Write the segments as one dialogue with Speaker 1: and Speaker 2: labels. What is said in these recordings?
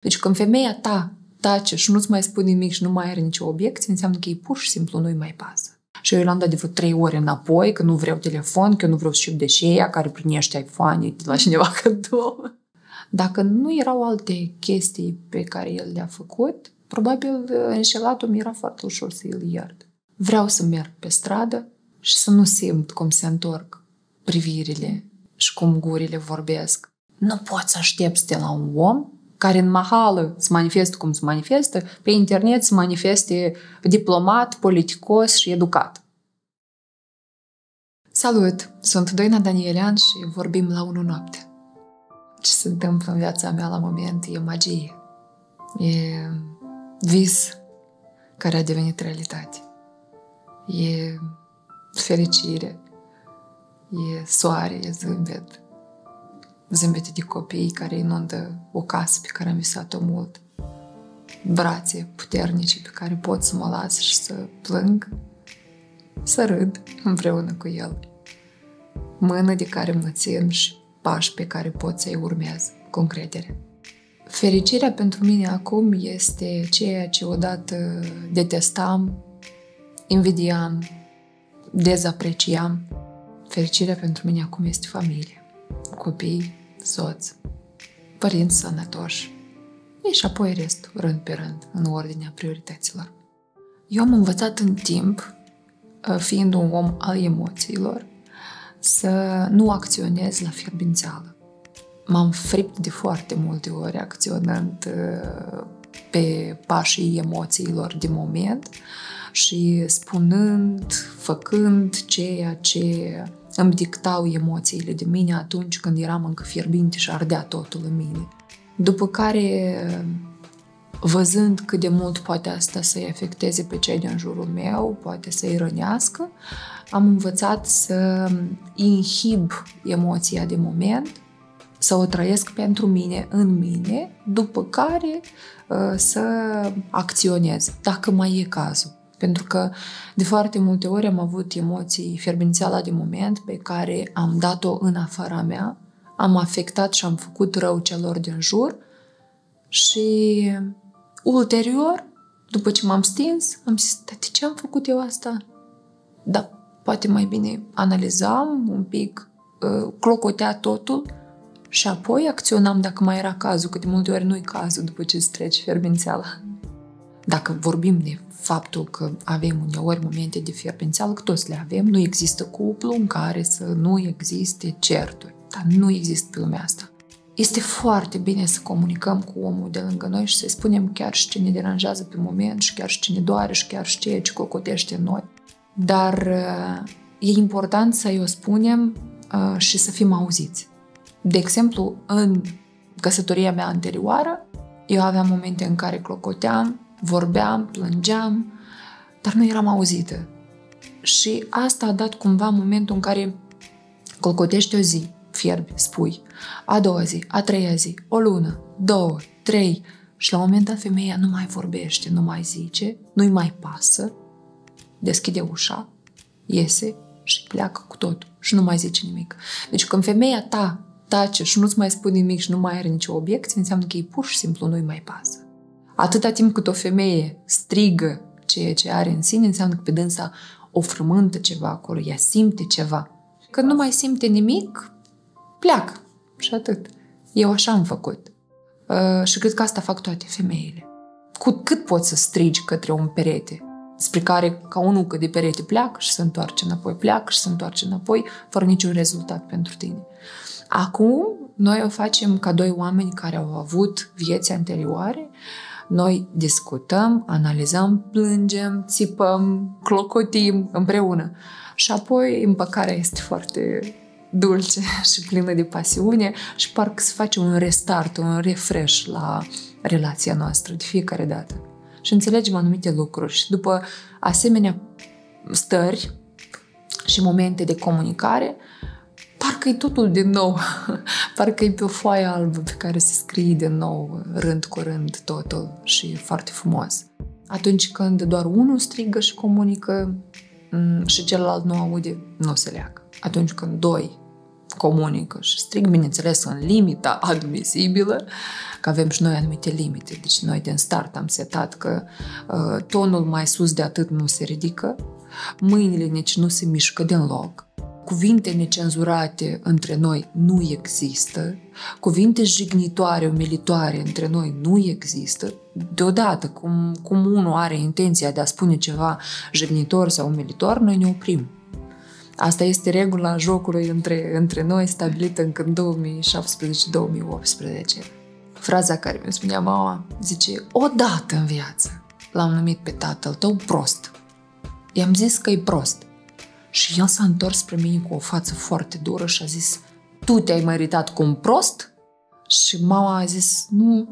Speaker 1: Deci când femeia ta tace și nu-ți mai spune nimic și nu mai are nicio obiecție, înseamnă că ei pur și simplu nu-i mai pasă. Și eu l-am dat de vreo trei ore înapoi, că nu vreau telefon, că eu nu vreau să de șeia care primește iPhone de la cineva cadou. Dacă nu erau alte chestii pe care el le-a făcut, probabil înșelatul mi era foarte ușor să îl iert. Vreau să merg pe stradă și să nu simt cum se întorc privirile și cum gurile vorbesc. Nu poți să aștepți de la un om care în mahală se manifestă cum se manifestă, pe internet se manifeste diplomat, politicos și educat. Salut! Sunt Doina Danielian și vorbim la 1 noapte. Ce se întâmplă în viața mea la moment e magie. E vis care a devenit realitate. E fericire. E soare, e zâmbet zâmbete de copii care inundă o casă pe care am visat-o mult, brațe puternice pe care pot să mă las și să plâng, să râd împreună cu el, mână de care mă țin și pași pe care pot să-i urmez cu încredere. Fericirea pentru mine acum este ceea ce odată detestam, invidiam, dezapreciam. Fericirea pentru mine acum este familie, copii, soț, părinți sănătoși și apoi restul, rând pe rând, în ordinea priorităților. Eu am învățat în timp, uh, fiind un om al emoțiilor, să nu acționez la fierbințeală. M-am fript de foarte multe ori acționând uh, pe pașii emoțiilor de moment și spunând, făcând ceea ce îmi dictau emoțiile de mine atunci când eram încă fierbinte și ardea totul în mine. După care, văzând cât de mult poate asta să-i afecteze pe cei din jurul meu, poate să-i rănească, am învățat să inhib emoția de moment, să o trăiesc pentru mine, în mine, după care uh, să acționez, dacă mai e cazul. Pentru că de foarte multe ori am avut emoții fierbințeala de moment pe care am dat-o în afara mea, am afectat și am făcut rău celor din jur și ulterior, după ce m-am stins, am zis, dar de ce am făcut eu asta? Da, poate mai bine analizam un pic, uh, clocotea totul și apoi acționam dacă mai era cazul, că de multe ori nu-i cazul după ce îți treci fierbințeala. Dacă vorbim de faptul că avem uneori momente de fierbințeală, că toți le avem, nu există cuplu în care să nu existe certuri. Dar nu există pe lumea asta. Este foarte bine să comunicăm cu omul de lângă noi și să-i spunem chiar și ce ne deranjează pe moment și chiar și ce ne doare și chiar și ceea ce cocotește în noi. Dar uh, e important să-i o spunem uh, și să fim auziți. De exemplu, în căsătoria mea anterioară, eu aveam momente în care clocoteam, vorbeam, plângeam, dar nu eram auzită. Și asta a dat cumva momentul în care colcotești o zi, fierbi, spui, a doua zi, a treia zi, o lună, două, trei, și la un moment dat femeia nu mai vorbește, nu mai zice, nu-i mai pasă, deschide ușa, iese și pleacă cu totul și nu mai zice nimic. Deci când femeia ta tace și nu-ți mai spune nimic și nu mai are nicio obiecție, înseamnă că ei pur și simplu nu-i mai pasă. Atâta timp cât o femeie strigă ceea ce are în sine, înseamnă că pe dânsa o frământă ceva acolo, ea simte ceva. Când nu mai simte nimic, pleacă. Și atât. Eu așa am făcut. Uh, și cred că asta fac toate femeile. Cu cât poți să strigi către un perete, spre care ca unul că de perete pleacă și se întoarce înapoi, pleacă și se întoarce înapoi, fără niciun rezultat pentru tine. Acum, noi o facem ca doi oameni care au avut vieți anterioare, uh, noi discutăm, analizăm, plângem, țipăm, clocotim împreună. Și apoi împăcarea este foarte dulce și plină de pasiune și parcă se face un restart, un refresh la relația noastră de fiecare dată. Și înțelegem anumite lucruri și după asemenea stări și momente de comunicare, parcă e totul din nou. parcă e pe o foaie albă pe care se scrie din nou, rând cu rând, totul și e foarte frumos. Atunci când doar unul strigă și comunică mm, și celălalt nu aude, nu se leagă. Atunci când doi comunică și strig, bineînțeles, în limita admisibilă, că avem și noi anumite limite. Deci noi din start am setat că uh, tonul mai sus de atât nu se ridică, mâinile nici nu se mișcă din loc, cuvinte necenzurate între noi nu există, cuvinte jignitoare, umilitoare între noi nu există, deodată, cum, cum unul are intenția de a spune ceva jignitor sau umilitor, noi ne oprim. Asta este regula jocului între, între noi stabilită încă în 2017-2018. Fraza care mi spunea mama zice, odată în viață l-am numit pe tatăl tău prost. I-am zis că e prost. Și el s-a întors spre mine cu o față foarte dură și a zis, tu te-ai meritat cu un prost? Și mama a zis, nu,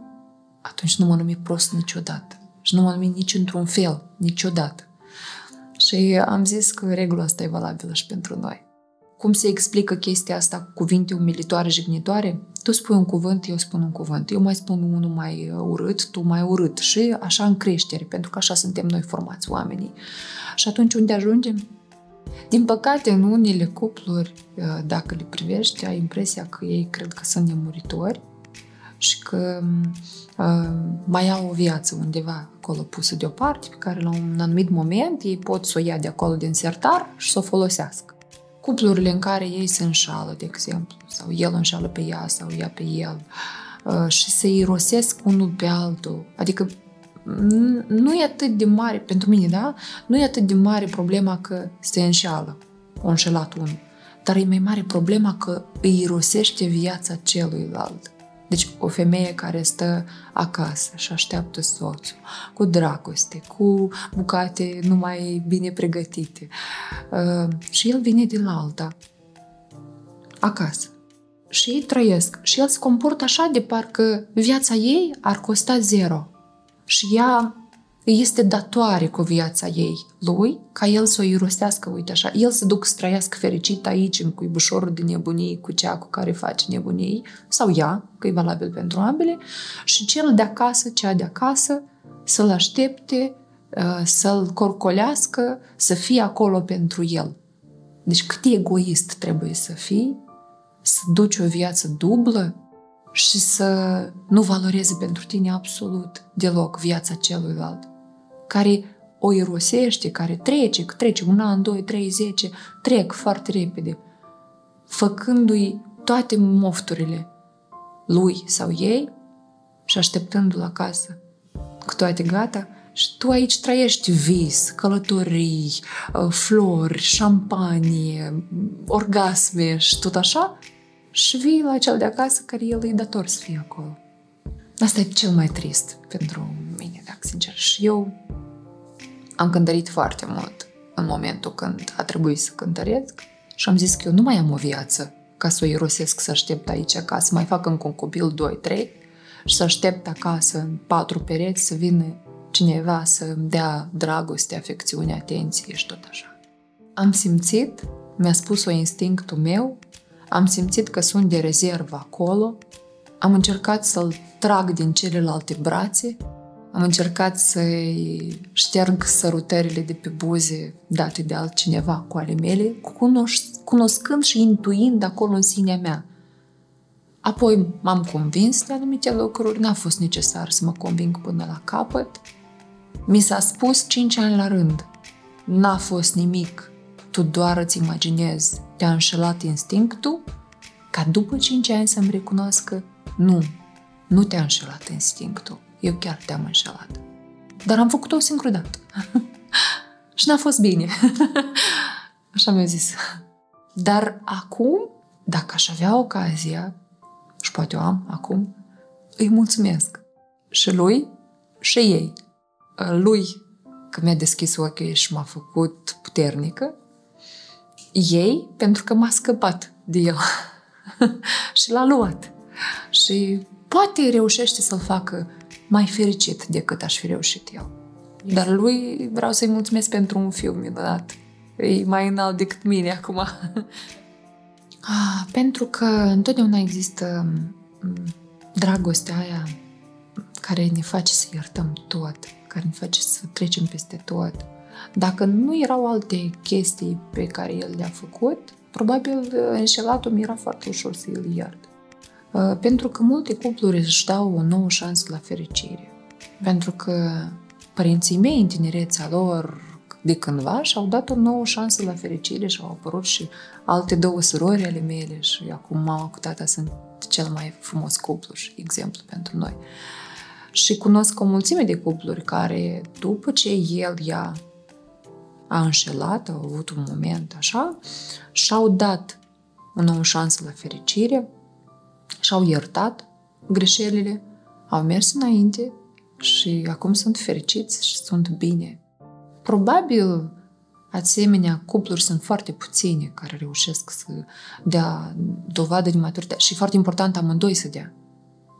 Speaker 1: atunci nu mă numi prost niciodată. Și nu mă numi nici într-un fel, niciodată. Și am zis că regula asta e valabilă și pentru noi. Cum se explică chestia asta cu cuvinte umilitoare, jignitoare? Tu spui un cuvânt, eu spun un cuvânt. Eu mai spun unul mai urât, tu mai urât. Și așa în creștere, pentru că așa suntem noi formați oamenii. Și atunci unde ajungem? Din păcate, în unele cupluri, uh, dacă le privești, ai impresia că ei cred că sunt nemuritori și că uh, mai au o viață undeva acolo pusă deoparte, pe care la un anumit moment ei pot să o ia de acolo din sertar și să o folosească. Cuplurile în care ei se înșală, de exemplu, sau el înșală pe ea sau ea pe el, uh, și se irosesc unul pe altul. Adică nu e atât de mare, pentru mine, da? Nu e atât de mare problema că se înșeală, o înșelat unul, dar e mai mare problema că îi irosește viața celuilalt. Deci o femeie care stă acasă și așteaptă soțul, cu dragoste, cu bucate numai bine pregătite. Uh, și el vine din alta, acasă. Și ei trăiesc. Și el se comportă așa de parcă viața ei ar costa zero și ea este datoare cu viața ei lui, ca el să o irosească, uite așa, el să duc să trăiască fericit aici, în cuibușorul de nebunie, cu cea cu care face nebunii, sau ea, că e valabil pentru ambele, și cel de acasă, cea de acasă, să-l aștepte, uh, să-l corcolească, să fie acolo pentru el. Deci cât egoist trebuie să fii, să duci o viață dublă, și să nu valoreze pentru tine absolut deloc viața celuilalt, care o irosește, care trece, trece un an, doi, trei, zece, trec foarte repede, făcându-i toate mofturile lui sau ei și așteptându-l acasă cu toate gata. Și tu aici trăiești vis, călătorii, uh, flori, șampanie, orgasme și tot așa și vii la cel de acasă care el e dator să fie acolo. Asta e cel mai trist pentru mine, dacă sincer. Și eu am cântărit foarte mult în momentul când a trebuit să cântăresc și am zis că eu nu mai am o viață ca să o irosesc să aștept aici acasă, să mai fac încă un copil 2-3 și să aștept acasă în patru pereți să vină cineva să îmi dea dragoste, afecțiune, atenție și tot așa. Am simțit, mi-a spus-o instinctul meu, am simțit că sunt de rezervă acolo, am încercat să-l trag din celelalte brațe, am încercat să-i șterg sărutările de pe buze date de altcineva cu ale mele, cunoscând și intuind acolo în sinea mea. Apoi m-am convins de anumite lucruri, n-a fost necesar să mă conving până la capăt. Mi s-a spus cinci ani la rând, n-a fost nimic, tu doar îți imaginezi, te-a înșelat instinctul, ca după 5 ani să-mi recunoască, nu, nu te-a înșelat instinctul, eu chiar te-am înșelat. Dar am făcut-o o singură dată. și n-a fost bine. Așa mi-a zis. Dar acum, dacă aș avea ocazia, și poate o am acum, îi mulțumesc. Și lui, și ei. Lui că mi-a deschis ochii și m-a făcut puternică ei pentru că m-a scăpat de el și l-a luat. Și poate reușește să-l facă mai fericit decât aș fi reușit eu. Dar lui vreau să-i mulțumesc pentru un film minunat. E mai înalt decât mine acum. ah, pentru că întotdeauna există mm, dragostea aia care ne face să iertăm tot, care ne face să trecem peste tot, dacă nu erau alte chestii pe care el le-a făcut, Probabil înșelatul mi era foarte ușor să îl iert. Pentru că multe cupluri își dau o nouă șansă la fericire. Pentru că părinții mei în tinerețea lor de cândva și-au dat o nouă șansă la fericire și au apărut și alte două surori ale mele și acum mama cu tata sunt cel mai frumos cuplu și exemplu pentru noi. Și cunosc o mulțime de cupluri care, după ce el ea a înșelat, au avut un moment așa, și-au dat o nouă șansă la fericire, și-au iertat greșelile, au mers înainte și acum sunt fericiți și sunt bine. Probabil asemenea cupluri sunt foarte puține care reușesc să dea dovadă de maturitate și foarte important amândoi să dea.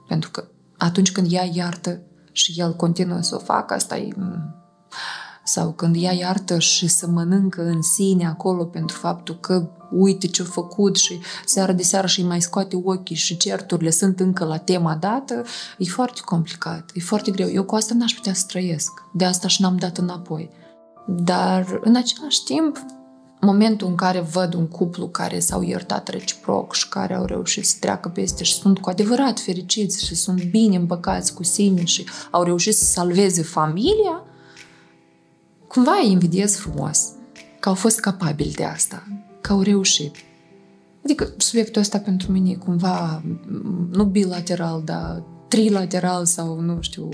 Speaker 1: Pentru că atunci când ea iartă și el continuă să o facă, asta e... Sau când ea iartă și să mănâncă în sine acolo pentru faptul că uite ce-a făcut și seara de seară și mai scoate ochii și certurile sunt încă la tema dată, e foarte complicat, e foarte greu. Eu cu asta n-aș putea să trăiesc. De asta și n-am dat înapoi. Dar, în același timp, momentul în care văd un cuplu care s-au iertat reciproc și care au reușit să treacă peste și sunt cu adevărat fericiți și sunt bine împăcați cu sine și au reușit să salveze familia, cumva îi invidiez frumos că au fost capabili de asta, că au reușit. Adică subiectul ăsta pentru mine e cumva nu bilateral, dar trilateral sau nu știu,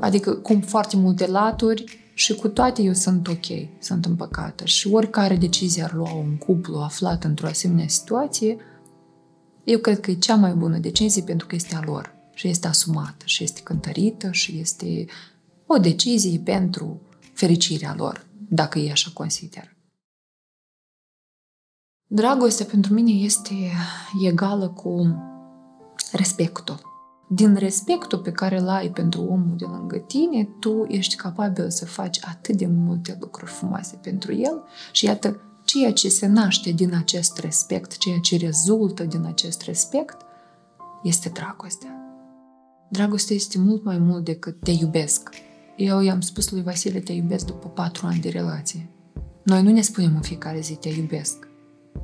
Speaker 1: adică cum foarte multe laturi și cu toate eu sunt ok, sunt împăcată. Și oricare decizie ar lua un cuplu aflat într-o asemenea situație, eu cred că e cea mai bună decizie pentru că este a lor și este asumată și este cântărită și este o decizie pentru fericirea lor, dacă ei așa consideră. Dragostea pentru mine este egală cu respectul din respectul pe care îl ai pentru omul de lângă tine, tu ești capabil să faci atât de multe lucruri frumoase pentru el și iată, ceea ce se naște din acest respect, ceea ce rezultă din acest respect, este dragostea. Dragostea este mult mai mult decât te iubesc. Eu i-am spus lui Vasile te iubesc după patru ani de relație. Noi nu ne spunem în fiecare zi te iubesc.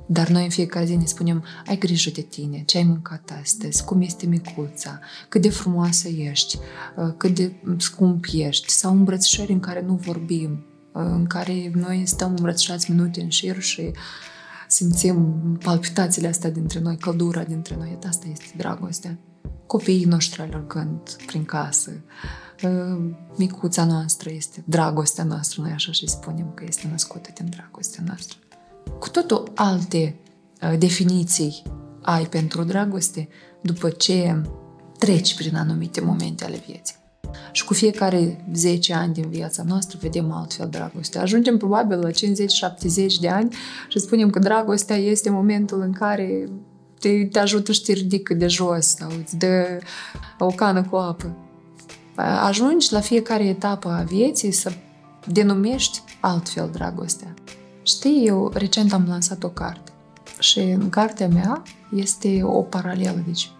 Speaker 1: Dar noi în fiecare zi ne spunem, ai grijă de tine, ce ai mâncat astăzi, cum este micuța, cât de frumoasă ești, uh, cât de scump ești, sau îmbrățișări în care nu vorbim, uh, în care noi stăm îmbrățișați minute în șir și simțim palpitațiile astea dintre noi, căldura dintre noi. Asta este dragostea. Copiii noștri alergând prin casă, uh, micuța noastră este dragostea noastră, noi așa și spunem că este născută din dragostea noastră cu totul alte uh, definiții ai pentru dragoste după ce treci prin anumite momente ale vieții. Și cu fiecare 10 ani din viața noastră vedem altfel dragostea. Ajungem probabil la 50-70 de ani și spunem că dragostea este momentul în care te, te ajută și te ridică de jos sau îți dă o cană cu apă. Ajungi la fiecare etapă a vieții să denumești altfel dragostea. Știi, eu recent am lansat o carte și în cartea mea este o paralelă, deci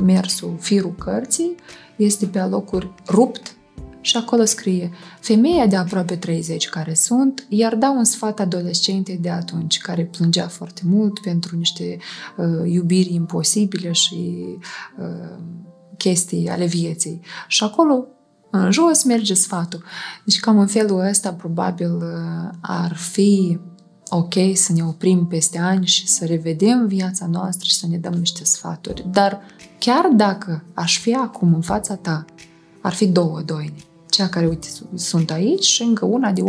Speaker 1: mersul, firul cărții este pe alocuri rupt și acolo scrie Femeia de aproape 30 care sunt, iar dau un sfat adolescente de atunci, care plângea foarte mult pentru niște uh, iubiri imposibile și uh, chestii ale vieții. Și acolo în jos merge sfatul. Deci cam în felul ăsta probabil uh, ar fi ok să ne oprim peste ani și să revedem viața noastră și să ne dăm niște sfaturi. Dar chiar dacă aș fi acum în fața ta, ar fi două doine. Cea care, uite, sunt aici și încă una de 18-19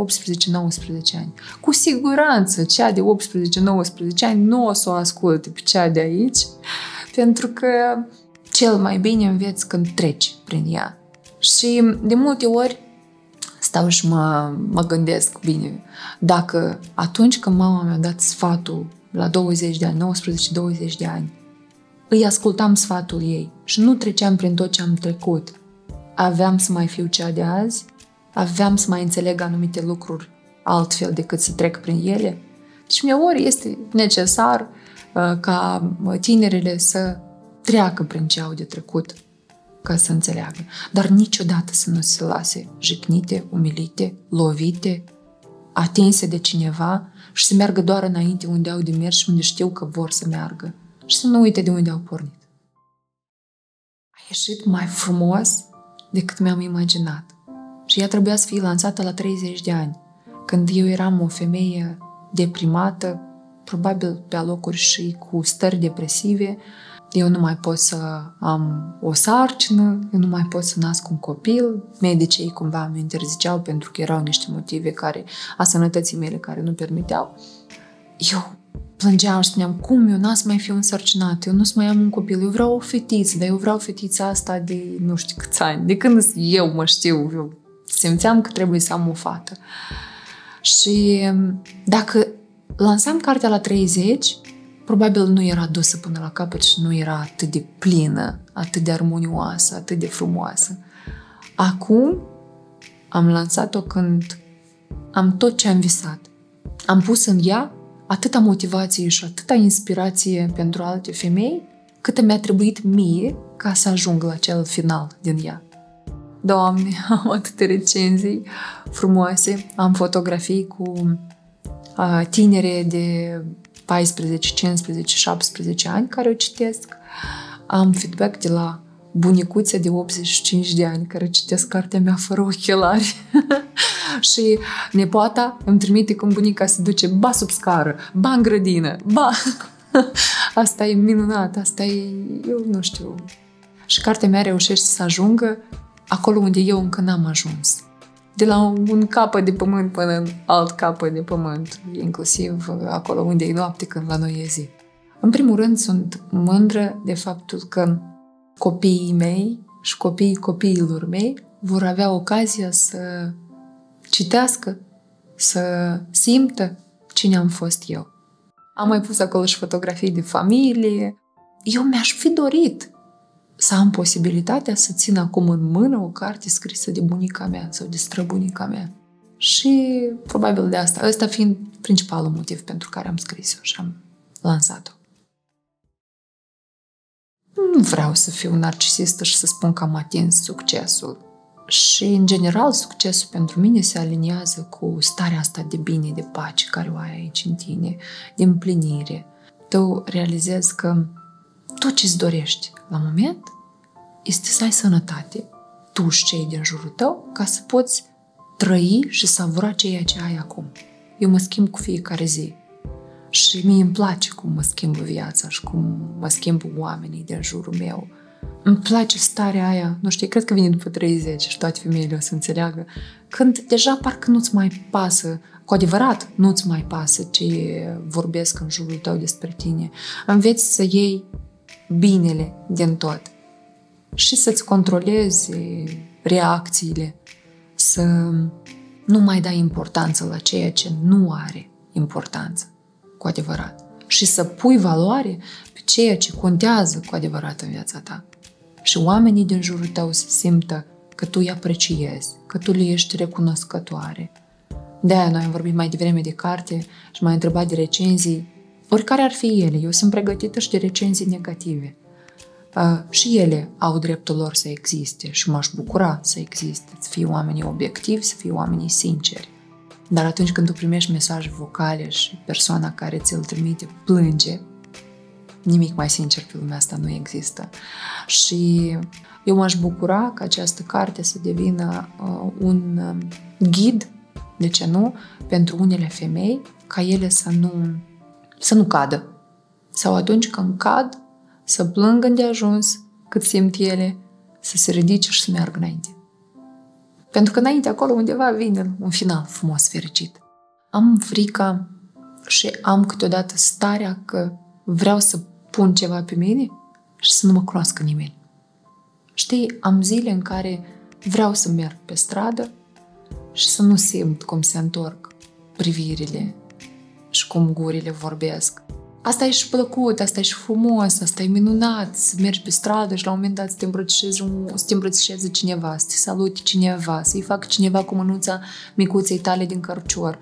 Speaker 1: ani. Cu siguranță, cea de 18-19 ani nu o să o asculte pe cea de aici, pentru că cel mai bine înveți când treci prin ea. Și de multe ori stau și mă, mă gândesc bine. Dacă atunci când mama mi-a dat sfatul la 20 de ani, 19-20 de ani, îi ascultam sfatul ei și nu treceam prin tot ce am trecut, aveam să mai fiu cea de azi? Aveam să mai înțeleg anumite lucruri altfel decât să trec prin ele? Deci, ori este necesar uh, ca tinerile să treacă prin ce au de trecut ca să înțeleagă, dar niciodată să nu se lase jignite, umilite, lovite, atinse de cineva și să meargă doar înainte unde au de mers și unde știu că vor să meargă și să nu uite de unde au pornit. A ieșit mai frumos decât mi-am imaginat. Și ea trebuia să fie lansată la 30 de ani, când eu eram o femeie deprimată, probabil pe alocuri și cu stări depresive, eu nu mai pot să am o sarcină, eu nu mai pot să nasc un copil. Medicii cumva mi interziceau pentru că erau niște motive care, a sănătății mele care nu permiteau. Eu plângeam și spuneam, cum eu n-ați mai fi însărcinat, eu nu să mai am un copil, eu vreau o fetiță, dar eu vreau fetița asta de nu știu câți ani, de când eu mă știu, eu simțeam că trebuie să am o fată. Și dacă lansam cartea la 30, probabil nu era dusă până la capăt și nu era atât de plină, atât de armonioasă, atât de frumoasă. Acum am lansat-o când am tot ce am visat. Am pus în ea atâta motivație și atâta inspirație pentru alte femei, cât mi-a trebuit mie ca să ajung la cel final din ea. Doamne, am atâte recenzii frumoase, am fotografii cu uh, tinere de 14, 15, 17 ani care o citesc. Am feedback de la bunicuțe de 85 de ani care citesc cartea mea fără ochelari. și nepoata îmi trimite cum bunica se duce ba sub scară, ba în grădină, ba... asta e minunat, asta e, eu nu știu. Și cartea mea reușește să ajungă acolo unde eu încă n-am ajuns de la un capăt de pământ până în alt capăt de pământ, inclusiv acolo unde e noapte când la noi e zi. În primul rând, sunt mândră de faptul că copiii mei și copiii copiilor mei vor avea ocazia să citească, să simtă cine am fost eu. Am mai pus acolo și fotografii de familie. Eu mi-aș fi dorit să am posibilitatea să țin acum în mână o carte scrisă de bunica mea sau de străbunica mea. Și probabil de asta, ăsta fiind principalul motiv pentru care am scris-o și am lansat-o. Nu vreau să fiu narcisistă și să spun că am atins succesul. Și, în general, succesul pentru mine se aliniază cu starea asta de bine, de pace care o ai aici în tine, de împlinire. Tu realizezi că tot ce-ți dorești la moment este să ai sănătate, tu și cei din jurul tău, ca să poți trăi și savura ceea ce ai acum. Eu mă schimb cu fiecare zi. Și mie îmi place cum mă schimbă viața și cum mă schimbă oamenii din jurul meu. Îmi place starea aia, nu știu, cred că vine după 30 și toate femeile o să înțeleagă, când deja parcă nu-ți mai pasă, cu adevărat nu-ți mai pasă ce vorbesc în jurul tău despre tine. Înveți să iei binele din tot și să-ți controlezi reacțiile, să nu mai dai importanță la ceea ce nu are importanță cu adevărat și să pui valoare pe ceea ce contează cu adevărat în viața ta. Și oamenii din jurul tău să simtă că tu îi apreciezi, că tu le ești recunoscătoare. De-aia noi am vorbit mai devreme de carte și m-ai întrebat de recenzii, oricare ar fi ele. Eu sunt pregătită și de recenzii negative și ele au dreptul lor să existe și m-aș bucura să existe, să fie oamenii obiectivi, să fie oamenii sinceri. Dar atunci când tu primești mesaje vocale și persoana care ți-l trimite plânge, nimic mai sincer pe lumea asta nu există. Și eu m-aș bucura ca această carte să devină uh, un ghid, de ce nu, pentru unele femei, ca ele să nu, să nu cadă. Sau atunci când cad, să plângă de ajuns cât simt ele, să se ridice și să meargă înainte. Pentru că înainte, acolo undeva vine un final frumos, fericit. Am frica și am câteodată starea că vreau să pun ceva pe mine și să nu mă cunoască nimeni. Știi, am zile în care vreau să merg pe stradă și să nu simt cum se întorc privirile și cum gurile vorbesc asta e și plăcut, asta e și frumos, asta e minunat, să mergi pe stradă și la un moment dat să te îmbrățișezi, să te îmbrățișeze cineva, să te salute cineva, să-i facă cineva cu mânuța micuței tale din cărcior.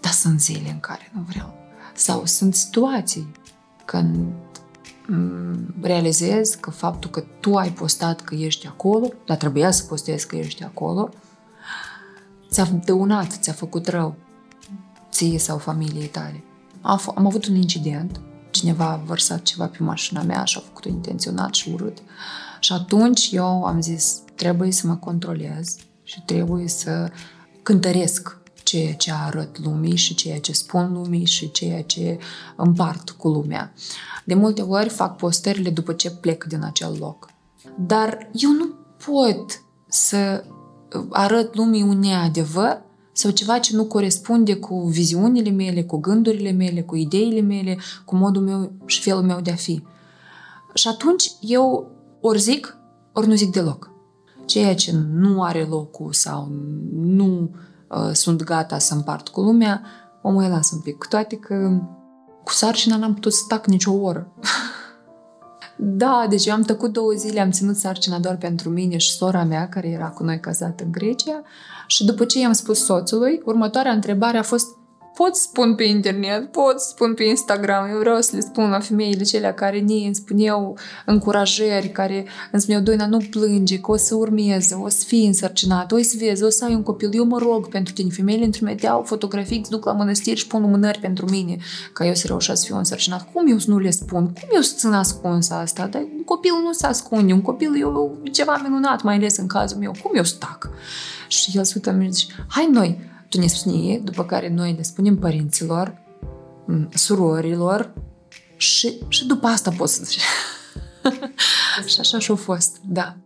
Speaker 1: Dar sunt zile în care nu vreau. Sau sunt situații când mm, realizez că faptul că tu ai postat că ești acolo, dar trebuia să postezi că ești acolo, ți-a dăunat, ți-a făcut rău. ție sau familiei tale. Am avut un incident, cineva a vărsat ceva pe mașina mea și a făcut-o intenționat și urât. Și atunci eu am zis, trebuie să mă controlez și trebuie să cântăresc ceea ce arăt lumii și ceea ce spun lumii și ceea ce împart cu lumea. De multe ori fac postările după ce plec din acel loc. Dar eu nu pot să arăt lumii un neadevăr sau ceva ce nu corespunde cu viziunile mele, cu gândurile mele, cu ideile mele, cu modul meu și felul meu de a fi. Și atunci eu ori zic, ori nu zic deloc. Ceea ce nu are locul sau nu uh, sunt gata să împart cu lumea, o mai las un pic. Cu toate că cu sarcina n-am putut să tac nicio oră. Da, deci eu am tăcut două zile, am ținut sarcina doar pentru mine și sora mea, care era cu noi cazată în Grecia, și după ce i-am spus soțului, următoarea întrebare a fost pot spun pe internet, pot spun pe Instagram, eu vreau să le spun la femeile cele care ne îmi spuneau încurajări, care îmi spuneau, Doina, nu plânge, că o să urmeze, o să fii însărcinat, o să vezi, o să ai un copil, eu mă rog pentru tine. Femeile îmi trimiteau fotografii, duc la mănăstiri și pun lumânări pentru mine, ca eu să reușesc să fiu însărcinat. Cum eu să nu le spun? Cum eu să țin ascuns asta? Dar un copil nu se ascunde, un copil e ceva minunat, mai ales în cazul meu. Cum eu stac? Și el se uită și zice, hai noi, tu ne spune, după care noi le spunem părinților, surorilor și, și după asta poți să zici. și așa și-a fost, da.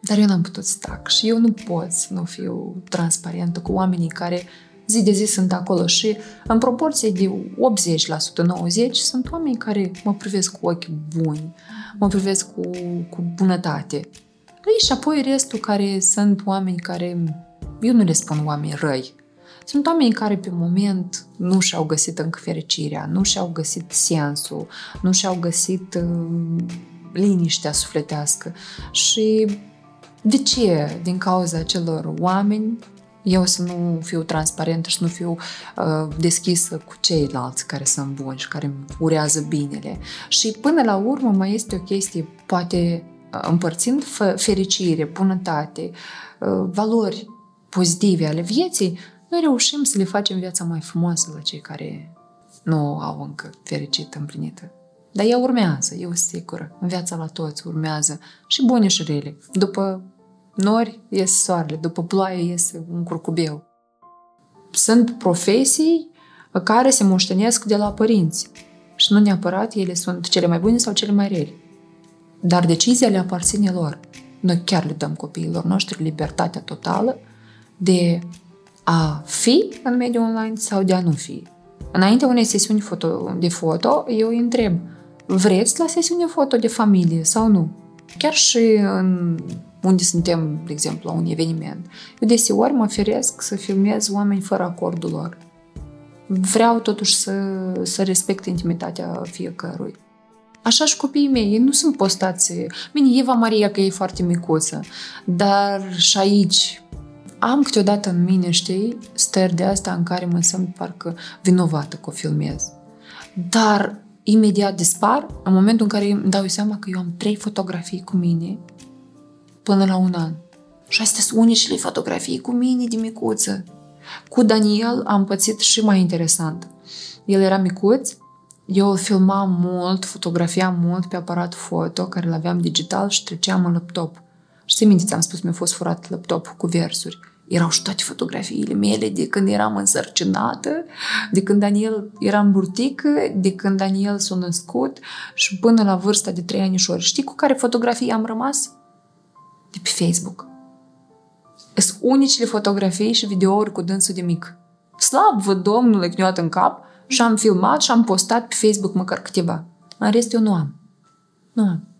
Speaker 1: Dar eu n-am putut să tac și eu nu pot să nu fiu transparentă cu oamenii care zi de zi sunt acolo și în proporție de 80%, 90% sunt oameni care mă privesc cu ochi buni, mă privesc cu, cu bunătate. Și apoi restul care sunt oameni care, eu nu le spun oameni răi, sunt oameni care pe moment nu și-au găsit încă fericirea, nu și-au găsit sensul, nu și-au găsit uh, liniștea sufletească. Și de ce? Din cauza acelor oameni eu să nu fiu transparentă și să nu fiu uh, deschisă cu ceilalți care sunt buni și care îmi urează binele. Și până la urmă mai este o chestie, poate uh, împărțind fericire, bunătate, uh, valori pozitive ale vieții, noi reușim să le facem viața mai frumoasă la cei care nu au încă fericit împlinită. Dar ea urmează, eu sunt sigură. În viața la toți urmează și bune și rele. După nori iese soarele, după ploaie iese un curcubeu. Sunt profesii care se moștenesc de la părinți și nu neapărat ele sunt cele mai bune sau cele mai rele. Dar decizia le aparține lor. Noi chiar le dăm copiilor noștri libertatea totală de a fi în mediul online sau de a nu fi. Înainte unei sesiuni foto, de foto, eu îi întreb, vreți la sesiune foto de familie sau nu? Chiar și în unde suntem, de exemplu, la un eveniment. Eu deseori mă feresc să filmez oameni fără acordul lor. Vreau totuși să, să respect intimitatea fiecărui. Așa și copiii mei, ei nu sunt postați. Bine, Eva Maria că e foarte micuță, dar și aici am câteodată în mine, știi, stări de asta în care mă simt parcă vinovată că o filmez. Dar imediat dispar în momentul în care îmi dau seama că eu am trei fotografii cu mine până la un an. Și astea sunt unicile fotografii cu mine de micuță. Cu Daniel am pățit și mai interesant. El era micuț, eu îl filmam mult, fotografiam mult pe aparat foto care îl aveam digital și treceam în laptop. Și se minte, am spus, mi-a fost furat laptop cu versuri erau și toate fotografiile mele de când eram însărcinată, de când Daniel era în burtică, de când Daniel s-a născut și până la vârsta de trei anișori. Știi cu care fotografii am rămas? De pe Facebook. Sunt unicile fotografii și videouri cu dânsul de mic. Slab văd domnul lecniot în cap și am filmat și am postat pe Facebook măcar câteva. În rest eu nu am. Nu am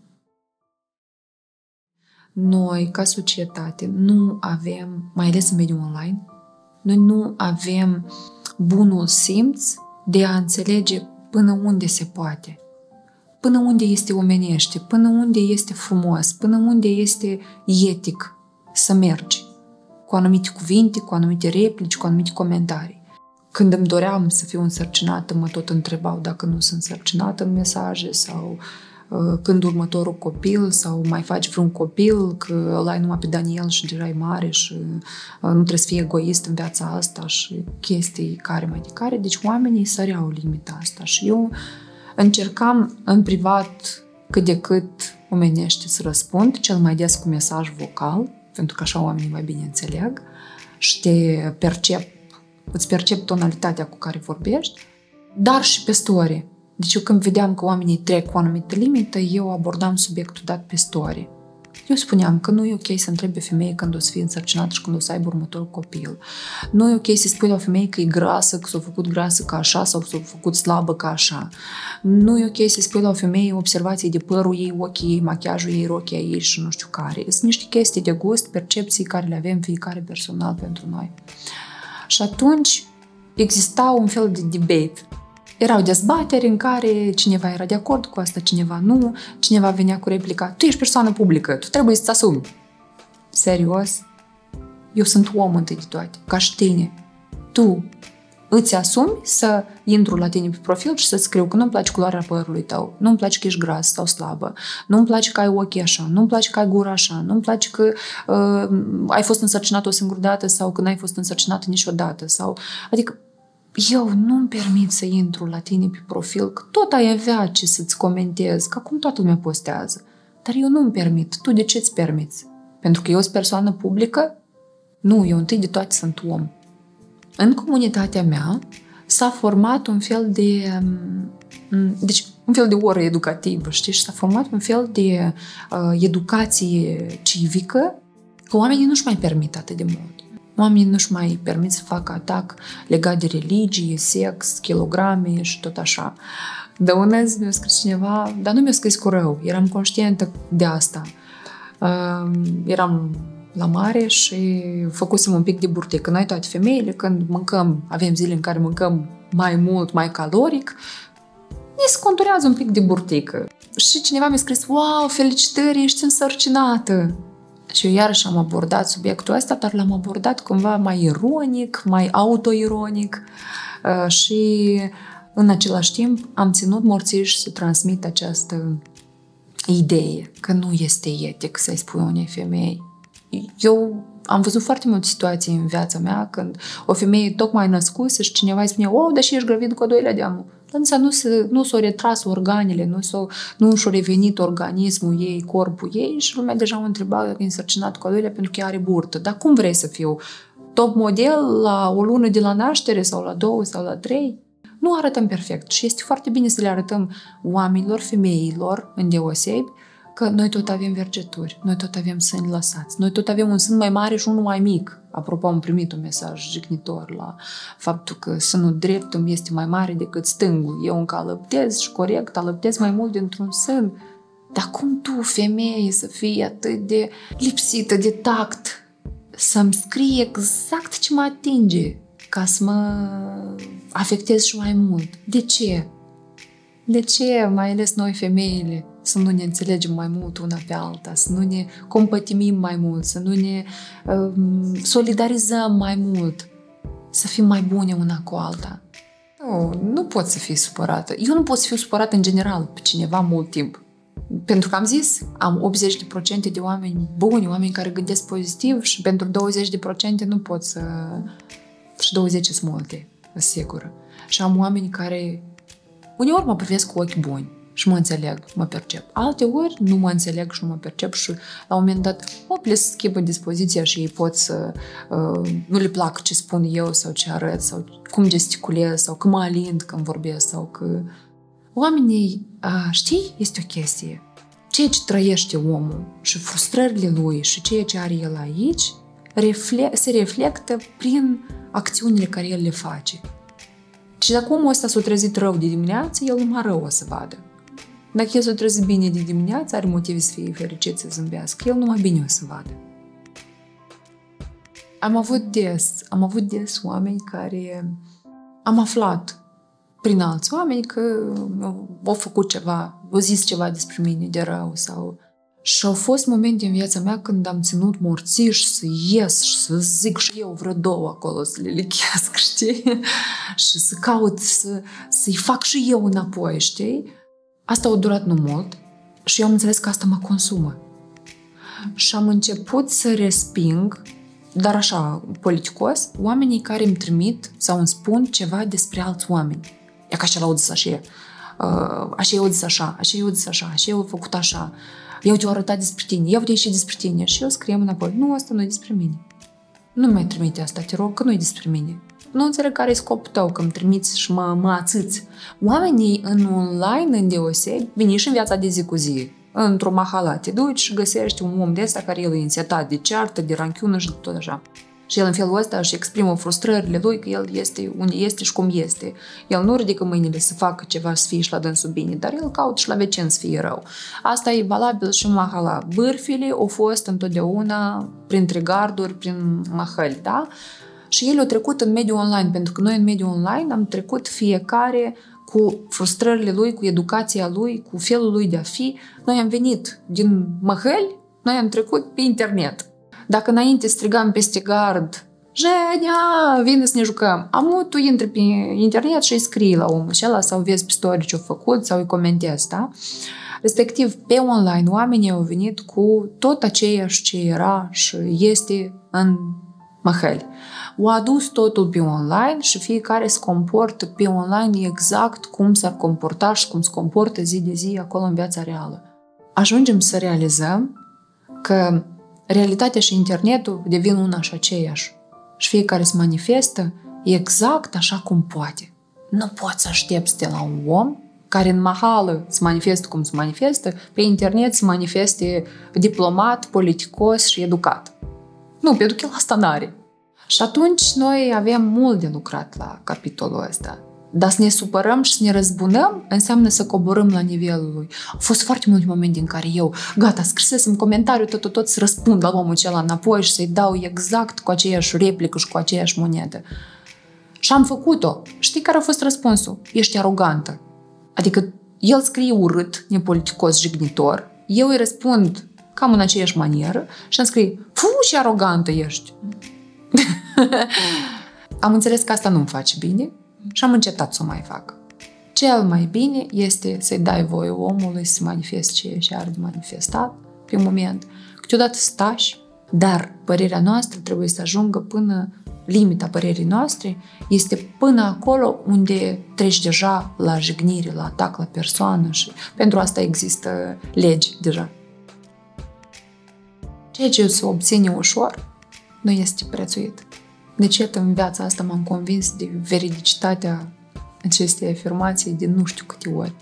Speaker 1: noi, ca societate, nu avem, mai ales în mediul online, noi nu avem bunul simț de a înțelege până unde se poate, până unde este omenește, până unde este frumos, până unde este etic să mergi cu anumite cuvinte, cu anumite replici, cu anumite comentarii. Când îmi doream să fiu însărcinată, mă tot întrebau dacă nu sunt însărcinată în mesaje sau uh, când următorul copil sau mai faci vreun copil, că îl ai numai pe Daniel și deja e mare și uh, nu trebuie să fii egoist în viața asta și chestii care mai de care. Deci oamenii săreau limita asta și eu încercam în privat cât de cât omenește să răspund, cel mai des cu mesaj vocal, pentru că așa oamenii mai bine înțeleg și te percep, îți percep tonalitatea cu care vorbești, dar și pe story. Deci eu când vedeam că oamenii trec o anumită limită, eu abordam subiectul dat pe story. Eu spuneam că nu e ok să întrebi o femeie când o să fie însărcinată și când o să aibă următorul copil. Nu e ok să spui la o femeie că e grasă, că s-a făcut grasă ca așa sau s-a făcut slabă ca așa. Nu e ok să spui la o femeie observații de părul ei, ochii ei, machiajul ei, rochia ei și nu știu care. Sunt niște chestii de gust, percepții care le avem fiecare personal pentru noi. Și atunci exista un fel de debate erau dezbateri în care cineva era de acord cu asta, cineva nu, cineva venea cu replica, tu ești persoană publică, tu trebuie să-ți asumi. Serios? Eu sunt om întâi de toate, ca și tine. Tu îți asumi să intru la tine pe profil și să scriu că nu-mi place culoarea părului tău, nu-mi place că ești gras sau slabă, nu-mi place că ai ochii așa, nu-mi place că ai gura așa, nu-mi place că uh, ai fost însărcinată o singură dată sau că n-ai fost însărcinată niciodată. Sau, adică eu nu-mi permit să intru la tine pe profil, că tot ai avea ce să-ți comentez, că acum toată lumea postează. Dar eu nu-mi permit. Tu de ce îți permiți? Pentru că eu sunt persoană publică? Nu, eu întâi de toate sunt om. În comunitatea mea s-a format un fel de... Mm, deci, un fel de oră educativă, știi? Și s-a format un fel de uh, educație civică că oamenii nu-și mai permit atât de mult. Oamenii nu-și mai permit să facă atac legat de religie, sex, kilograme și tot așa. De unde mi-a scris cineva, dar nu mi-a scris cu rău, eram conștientă de asta. Uh, eram la mare și făcusem un pic de burtică. Noi toate femeile, când mâncăm, avem zile în care mâncăm mai mult, mai caloric, ne se conturează un pic de burtică. Și cineva mi-a scris, wow, felicitări, ești însărcinată! Și eu iarăși am abordat subiectul ăsta, dar l-am abordat cumva mai ironic, mai autoironic uh, și în același timp am ținut morțiș să transmit această idee că nu este etic să-i spui unei femei. Eu am văzut foarte multe situații în viața mea când o femeie tocmai născuse și cineva îi spune, oh, deși ești gravid cu a doilea de amul. Însă nu, se, nu s-au retras organele, nu, s-au, nu și-a revenit organismul ei, corpul ei și lumea deja o întreba dacă e însărcinat cu a doilea pentru că are burtă. Dar cum vrei să fiu? Top model la o lună de la naștere sau la două sau la trei? Nu arătăm perfect și este foarte bine să le arătăm oamenilor, femeilor, în deosebi, că noi tot avem vergeturi, noi tot avem sâni lăsați, noi tot avem un sân mai mare și unul mai mic. Apropo, am primit un mesaj jignitor la faptul că sânul drept îmi este mai mare decât stângul. Eu încă alăptez și corect, alăptez mai mult dintr-un sân. Dar cum tu, femeie, să fii atât de lipsită de tact, să-mi scrii exact ce mă atinge, ca să mă afectez și mai mult? De ce? De ce, mai ales noi femeile, să nu ne înțelegem mai mult una pe alta, să nu ne compătimim mai mult, să nu ne um, solidarizăm mai mult, să fim mai bune una cu alta. Nu, nu pot să fii supărată. Eu nu pot să fiu supărată în general pe cineva mult timp. Pentru că am zis, am 80% de oameni buni, oameni care gândesc pozitiv și pentru 20% nu pot să... Și 20 sunt multe, sigur. Și am oameni care uneori mă privesc cu ochi buni și mă înțeleg, mă percep. Alte ori nu mă înțeleg și nu mă percep și la un moment dat, hop, le schimbă dispoziția și ei pot să uh, nu le plac ce spun eu sau ce arăt sau cum gesticulez sau că mă alind când vorbesc sau că... Oamenii, uh, știi, este o chestie. Ceea ce trăiește omul și frustrările lui și ceea ce are el aici refle- se reflectă prin acțiunile care el le face. Și dacă omul ăsta s-a trezit rău de dimineață, el numai rău o să vadă. Dacă el s-a trezit bine de dimineață, are motive să fie fericit, să zâmbească. El numai bine o să vadă. Am avut des, am avut des oameni care am aflat prin alți oameni că au făcut ceva, au zis ceva despre mine de rău sau... Și au fost momente în viața mea când am ținut morțiș să ies și să zic și eu vreo două acolo să le lichesc, știi? și să caut să, să-i fac și eu înapoi, știi? Asta a durat nu mult, Și eu am înțeles că asta mă consumă. Și am început să resping, dar așa, politicos, oamenii care îmi trimit sau îmi spun ceva despre alți oameni. E ca și la auzit așa, uh, așa eu zis așa, așa eu zis așa, așa eu făcut așa, eu te-o arătat despre tine, eu te și despre tine. Și eu scriem înapoi, nu, asta nu e despre mine. Nu mai trimite asta, te rog, că nu e despre mine. Nu înțeleg care e scopul tău că îmi trimiți și mă, mă ațâți. Oamenii în online, în deosebi, vine și în viața de zi cu zi. Într-o mahala te duci și găsești un om de ăsta care el e însetat de ceartă, de ranchiună și tot așa. Și el în felul ăsta își exprimă frustrările lui că el este unde este și cum este. El nu ridică mâinile să facă ceva să fie și la dânsul bine, dar el caută și la vecin să fie rău. Asta e valabil și în mahala. Bârfile au fost întotdeauna printre garduri, prin mahăli, da? Și el a trecut în mediul online, pentru că noi în mediul online am trecut fiecare cu frustrările lui, cu educația lui, cu felul lui de a fi. Noi am venit din măhăli, noi am trecut pe internet. Dacă înainte strigam peste gard, Jenia, vine să ne jucăm. Amu, tu intri pe internet și îi scrii la omul ăla sau vezi pe story ce-a făcut sau îi comentezi, da? Respectiv, pe online, oamenii au venit cu tot aceeași ce era și este în Mahel. O adus totul pe online și fiecare se comportă pe online exact cum s-ar comporta și cum se comportă zi de zi acolo în viața reală. Ajungem să realizăm că realitatea și internetul devin una și aceeași. Și fiecare se manifestă exact așa cum poate. Nu poți să aștepți de la un om care în mahală se manifestă cum se manifestă, pe internet se manifeste diplomat, politicos și educat. Nu, pentru că el asta n-are. Și atunci noi avem mult de lucrat la capitolul ăsta. Dar să ne supărăm și să ne răzbunăm înseamnă să coborâm la nivelul lui. Au fost foarte multe momente în care eu, gata, scrisesem comentariu tot, tot, tot să răspund la omul acela înapoi și să-i dau exact cu aceeași replică și cu aceeași monedă. Și am făcut-o. Știi care a fost răspunsul? Ești arogantă. Adică el scrie urât, nepoliticos, jignitor. Eu îi răspund cam în aceeași manieră și îmi scrie, fu, și arogantă ești. am înțeles că asta nu-mi face bine și am încetat să o mai fac. Cel mai bine este să-i dai voie omului să manifeste ce și are de manifestat pe moment. Câteodată stași, dar părerea noastră trebuie să ajungă până limita părerii noastre este până acolo unde treci deja la jignire, la atac la persoană și pentru asta există legi deja. Ceea ce se obține ușor nu este prețuit. Deci, iată, în viața asta m-am convins de veridicitatea acestei afirmații de nu știu câte ori.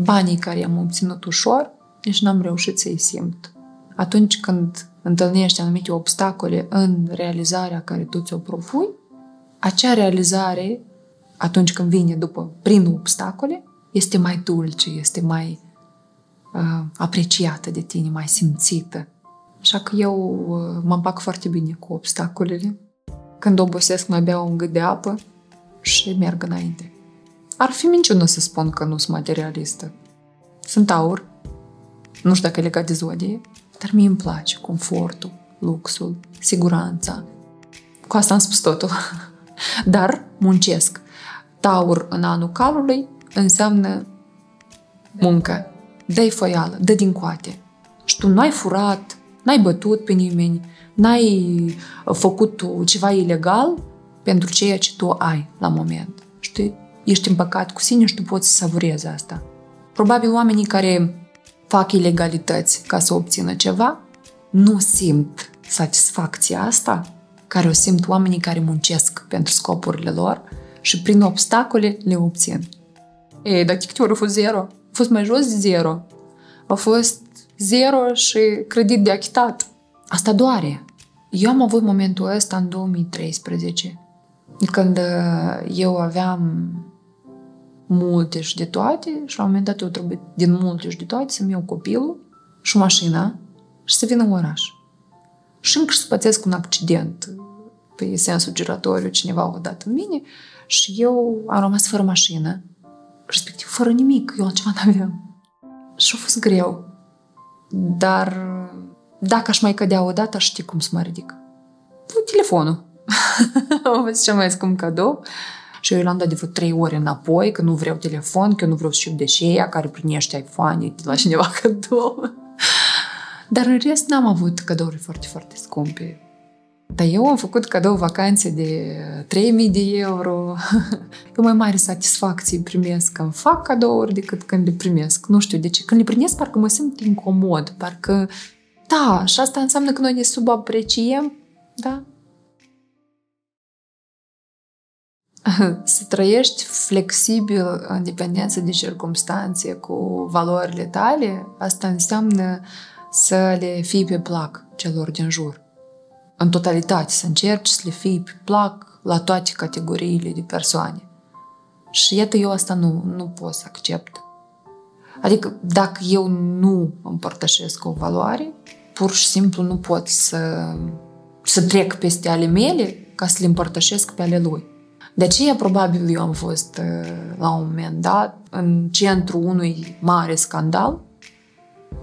Speaker 1: Banii care i-am obținut ușor, nici n-am reușit să-i simt. Atunci când întâlnești anumite obstacole în realizarea care tu ți-o propui, acea realizare, atunci când vine după, prin obstacole, este mai dulce, este mai uh, apreciată de tine, mai simțită. Așa că eu uh, mă împac foarte bine cu obstacolele. Când obosesc, mai beau un gât de apă și merg înainte. Ar fi minciună să spun că nu sunt materialistă. Sunt aur, nu știu dacă e legat de zodie, dar mie îmi place confortul, luxul, siguranța. Cu asta am spus totul. Dar muncesc. Taur în anul calului înseamnă muncă. Dă-i foială, dă din coate. Și tu n-ai furat, n-ai bătut pe nimeni, n-ai făcut ceva ilegal pentru ceea ce tu ai la moment. Știi? Ești împăcat cu sine și tu poți să savurezi asta. Probabil oamenii care fac ilegalități ca să obțină ceva, nu simt satisfacția asta care o simt oamenii care muncesc pentru scopurile lor și prin obstacole le obțin. Ei, dar câte ori a fost zero? A fost mai jos de zero. A fost zero și credit de achitat. Asta doare. Eu am avut momentul ăsta în 2013, când uh, eu aveam multe și de toate și la un moment dat eu trebuie din multe și de toate să-mi iau copilul și mașina și să vin în oraș. Și încă să pățesc un accident pe sensul giratoriu, cineva a dat în mine și eu am rămas fără mașină, respectiv fără nimic, eu altceva n-aveam. Și a fost greu. Dar dacă aș mai cădea odată, aș ști cum să mă ridic. Telefonul. a fost cel mai scump cadou Și eu l-am dat de vreo trei ore înapoi, că nu vreau telefon, că eu nu vreau să știu de șeia care primește iPhone de la cineva cadou. Dar în rest n-am avut cadouri foarte, foarte scumpe. Dar eu am făcut cadou vacanțe de 3000 de euro. Eu mai mare satisfacție primesc când fac cadouri decât când le primesc. Nu știu de ce. Când le primesc, parcă mă simt incomod. Parcă, da, și asta înseamnă că noi ne subapreciem, da? Să trăiești flexibil în dependență de circumstanțe cu valorile tale, asta înseamnă să le fii pe plac celor din jur în totalitate, să încerci să le fii pe plac la toate categoriile de persoane. Și iată, eu asta nu, nu pot să accept. Adică, dacă eu nu împărtășesc o valoare, pur și simplu nu pot să, să trec peste ale mele ca să le împărtășesc pe ale lui. De aceea, probabil, eu am fost uh, la un moment dat în centrul unui mare scandal,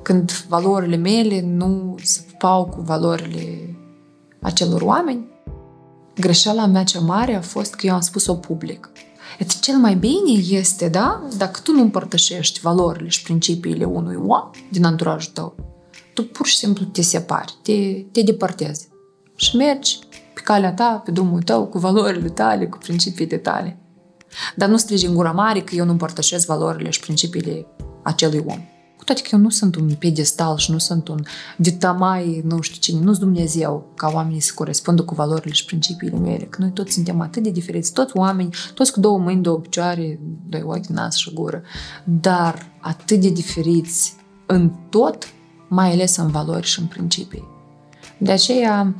Speaker 1: când valorile mele nu se pupau cu valorile acelor oameni, greșeala mea cea mare a fost că eu am spus-o public. Et cel mai bine este, da, dacă tu nu împărtășești valorile și principiile unui om din anturajul tău, tu pur și simplu te separi, te, te depărtezi și mergi pe calea ta, pe drumul tău, cu valorile tale, cu principiile tale. Dar nu strigi în gura mare că eu nu împărtășesc valorile și principiile acelui om toate că eu nu sunt un pedestal și nu sunt un vitamai, nu știu cine, nu sunt Dumnezeu ca oamenii să corespundă cu valorile și principiile mele, că noi toți suntem atât de diferiți, toți oameni, toți cu două mâini, două picioare, doi ochi, nas și gură, dar atât de diferiți în tot, mai ales în valori și în principii. De aceea,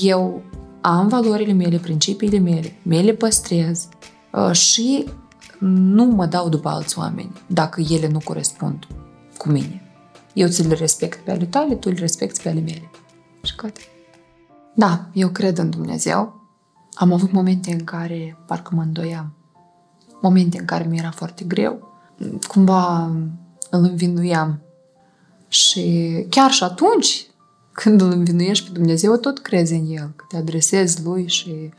Speaker 1: eu am valorile mele, principiile mele, mele păstrez uh, și nu mă dau după alți oameni dacă ele nu corespund cu mine. Eu ți le respect pe ale tale, tu le respecti pe ale mele. Și gata. Da, eu cred în Dumnezeu. Am avut momente în care parcă mă îndoiam. Momente în care mi era foarte greu. Cumva îl învinuiam. Și chiar și atunci, când îl învinuiești pe Dumnezeu, tot crezi în El, că te adresezi Lui și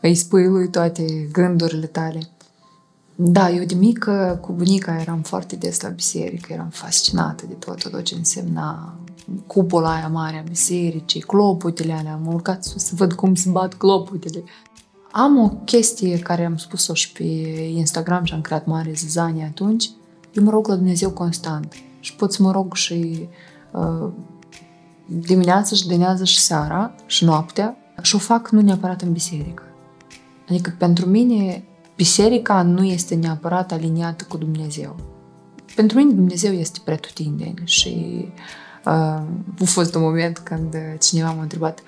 Speaker 1: îi spui Lui toate gândurile tale. Da, eu de mică, cu bunica, eram foarte des la biserică, eram fascinată de tot, tot ce însemna cupola aia mare a bisericii, clopotele alea, am urcat sus să văd cum se bat clopotele. Am o chestie care am spus-o și pe Instagram și am creat mare zizanie atunci, eu mă rog la Dumnezeu constant și pot să mă rog și uh, dimineața și dimineața și seara și noaptea și o fac nu neapărat în biserică. Adică pentru mine biserica nu este neapărat aliniată cu Dumnezeu. Pentru mine Dumnezeu este pretutindeni și uh, a fost un moment când cineva m-a întrebat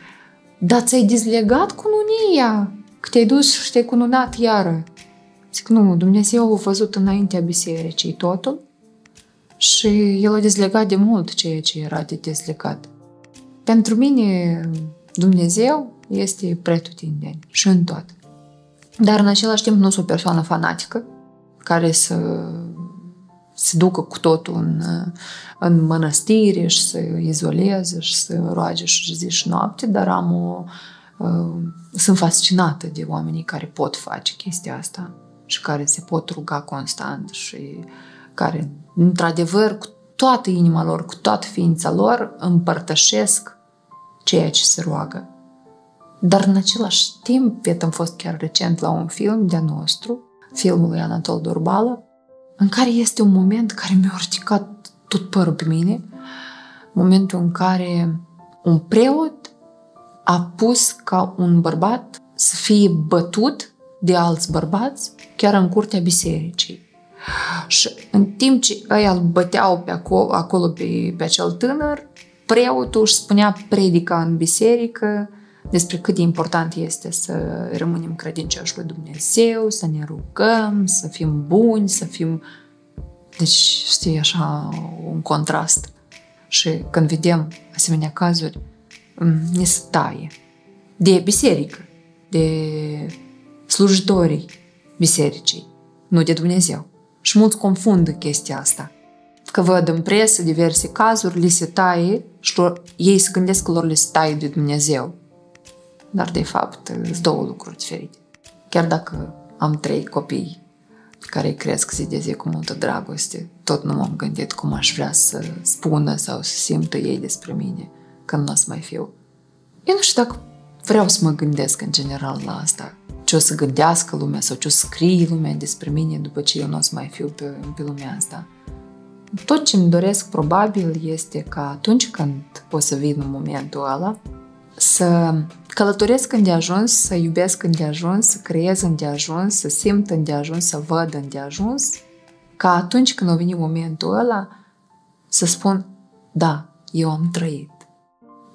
Speaker 1: dar ți-ai dezlegat cununia? Că te-ai dus și te-ai cununat iară. Zic, nu, Dumnezeu a văzut înaintea bisericii totul și El a dezlegat de mult ceea ce era de dezlegat. Pentru mine Dumnezeu este pretutindeni și în toate. Dar în același timp nu sunt o persoană fanatică care să se ducă cu totul în, în mănăstire și să izoleze și să roage și zi și noapte, dar am o, uh, sunt fascinată de oamenii care pot face chestia asta și care se pot ruga constant și care, într-adevăr, cu toată inima lor, cu toată ființa lor, împărtășesc ceea ce se roagă. Dar în același timp, iată, am fost chiar recent la un film de-a nostru, filmul lui Anatol Dorbală, în care este un moment care mi-a ridicat tot părul pe mine, momentul în care un preot a pus ca un bărbat să fie bătut de alți bărbați chiar în curtea bisericii. Și în timp ce ei îl băteau pe acolo, acolo pe, pe acel tânăr, preotul își spunea predica în biserică, despre cât de important este să rămânem credincioși lui Dumnezeu, să ne rugăm, să fim buni, să fim... Deci, știi, așa, un contrast. Și când vedem asemenea cazuri, ne se taie de biserică, de slujitorii bisericii, nu de Dumnezeu. Și mulți confundă chestia asta. Că văd în presă diverse cazuri, li se taie și lor, ei se gândesc că lor le se taie de Dumnezeu dar de fapt sunt două lucruri diferite. Chiar dacă am trei copii care cresc zi de zi cu multă dragoste. Tot nu m-am gândit cum aș vrea să spună sau să simtă ei despre mine când nu o să mai fiu. Eu nu știu dacă vreau să mă gândesc în general la asta. Ce o să gândească lumea sau ce o să scrie lumea despre mine după ce eu nu o să mai fiu pe, pe lumea asta. Tot ce îmi doresc probabil este ca atunci când o să vin în momentul ăla, să călătoresc îndeajuns, să iubesc îndeajuns, să creez îndeajuns, să simt îndeajuns, să văd îndeajuns, ca atunci când o veni momentul ăla, să spun, da, eu am trăit,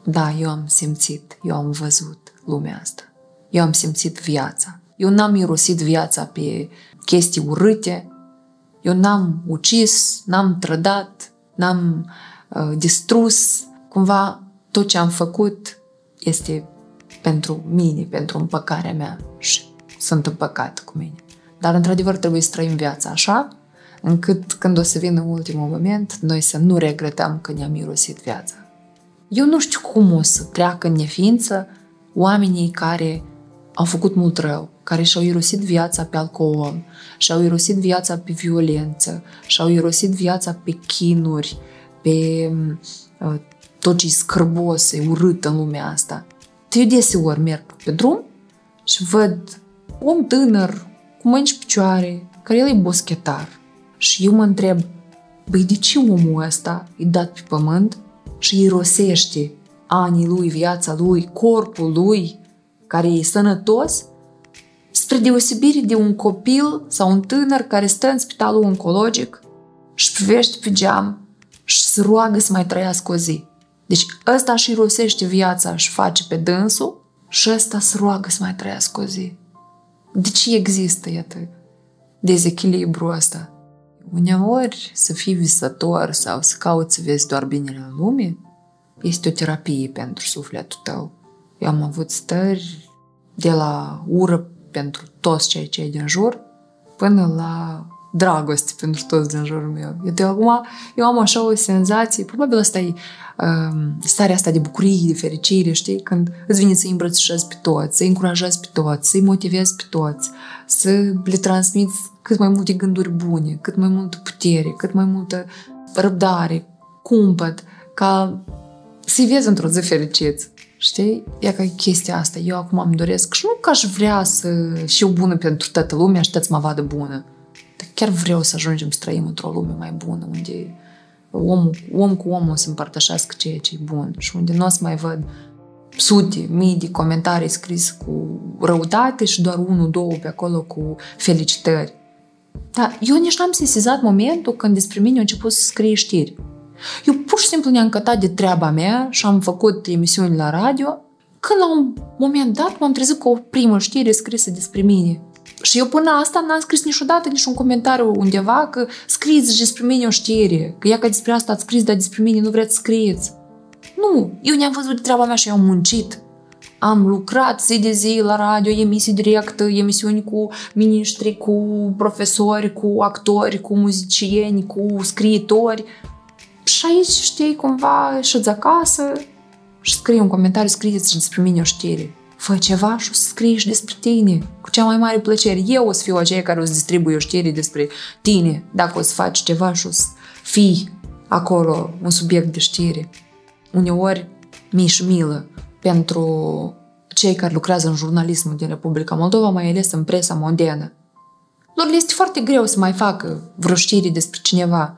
Speaker 1: da, eu am simțit, eu am văzut lumea asta, eu am simțit viața, eu n-am mirosit viața pe chestii urâte, eu n-am ucis, n-am trădat, n-am uh, distrus, cumva tot ce am făcut este pentru mine, pentru împăcarea mea și sunt împăcat cu mine. Dar, într-adevăr, trebuie să trăim viața așa, încât când o să vină ultimul moment, noi să nu regretăm că ne-am mirosit viața. Eu nu știu cum o să treacă în neființă oamenii care au făcut mult rău, care și-au irosit viața pe alcool, și-au irosit viața pe violență, și-au irosit viața pe chinuri, pe uh, tot ce e scârbos, e urât în lumea asta. Eu deseori merg pe drum și văd om tânăr, cu mâini și picioare, care el e boschetar. Și eu mă întreb, băi, de ce omul ăsta e dat pe pământ și irosește anii lui, viața lui, corpul lui, care e sănătos, spre deosebire de un copil sau un tânăr care stă în spitalul oncologic și privește pe geam și se roagă să mai trăiască o zi. Deci ăsta își irosește viața, și face pe dânsul și ăsta se roagă să mai trăiască o zi. De ce există, iată, dezechilibru ăsta? Uneori să fii visător sau să cauți să vezi doar binele în lume este o terapie pentru sufletul tău. Eu am avut stări de la ură pentru toți cei cei din jur până la dragoste pentru toți din jurul meu. Eu de acum, eu am așa o senzație, probabil asta e um, starea asta de bucurie, de fericire, știi? Când îți vine să-i îmbrățișezi pe toți, să-i încurajezi pe toți, să-i motivezi pe toți, să le transmiți cât mai multe gânduri bune, cât mai multă putere, cât mai multă răbdare, cumpăt, ca să-i vezi într-o zi fericiți. Știi? E ca chestia asta. Eu acum îmi doresc și nu că aș vrea să fiu bună pentru toată lumea și toți mă vadă bună. Dar chiar vreau să ajungem să trăim într-o lume mai bună, unde om, om cu om o să împărtășească ceea ce e bun și unde nu o să mai văd sute, mii de comentarii scris cu răutate și doar unul, două pe acolo cu felicitări. Dar eu nici n-am sesizat momentul când despre mine au început să scrie știri. Eu pur și simplu ne-am încătat de treaba mea și am făcut emisiuni la radio, când la un moment dat m-am trezit cu o primă știre scrisă despre mine. Și eu până asta n-am scris niciodată niciun comentariu undeva că scrieți despre mine o știre, că ea că despre asta ați scris, dar despre mine nu vreți să scrieți. Nu, eu ne-am văzut de treaba mea și eu am muncit. Am lucrat zi de zi la radio, emisii direct, emisiuni cu miniștri, cu profesori, cu actori, cu muzicieni, cu scriitori. Și aici, știi, cumva ieșiți acasă și scrie un comentariu, scrieți despre mine o știre. Fă ceva și o să scrii și despre tine. Cu cea mai mare plăcere. Eu o să fiu aceea care o să distribuie o știre despre tine. Dacă o să faci ceva și o să fii acolo un subiect de știre. Uneori mi și milă pentru cei care lucrează în jurnalismul din Republica Moldova, mai ales în presa mondială. Lor le este foarte greu să mai facă vreo știre despre cineva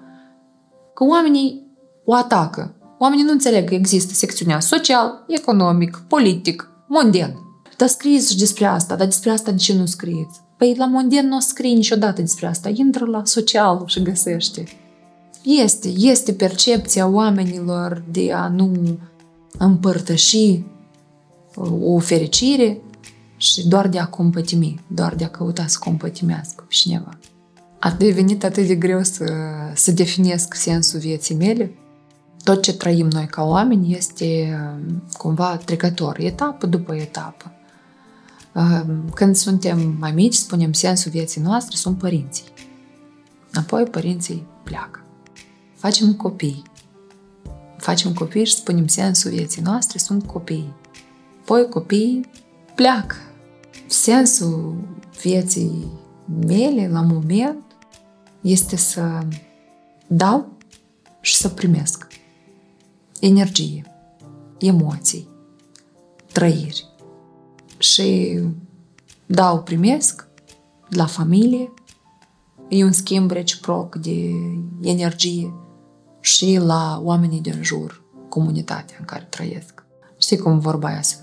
Speaker 1: că oamenii o atacă. Oamenii nu înțeleg că există secțiunea social, economic, politic, mondial. Dar scrieți și despre asta, dar despre asta de ce nu scrieți? Păi la mondial nu o scrie niciodată despre asta. Intră la social și găsește. Este, este percepția oamenilor de a nu împărtăși uh, o fericire și doar de a compătimi, doar de a căuta să compătimească pe cineva a devenit atât de greu să, să definesc sensul vieții mele. Tot ce trăim noi ca oameni este cumva trecător, etapă după etapă. Când suntem mai mici, spunem sensul vieții noastre sunt părinții. Apoi părinții pleacă. Facem copii. Facem copii și spunem sensul vieții noastre sunt copii. Apoi copiii pleacă. Sensul vieții mele la moment este să dau și să primesc energie, emoții, trăiri. Și dau, primesc la familie, e un schimb reciproc de energie și la oamenii din jur, comunitatea în care trăiesc. Știi cum vorba aia, să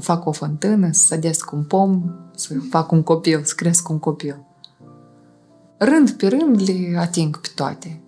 Speaker 1: fac o fântână, să sădesc un pom, să fac un copil, să cresc un copil. Rând pe rând le ating pe toate.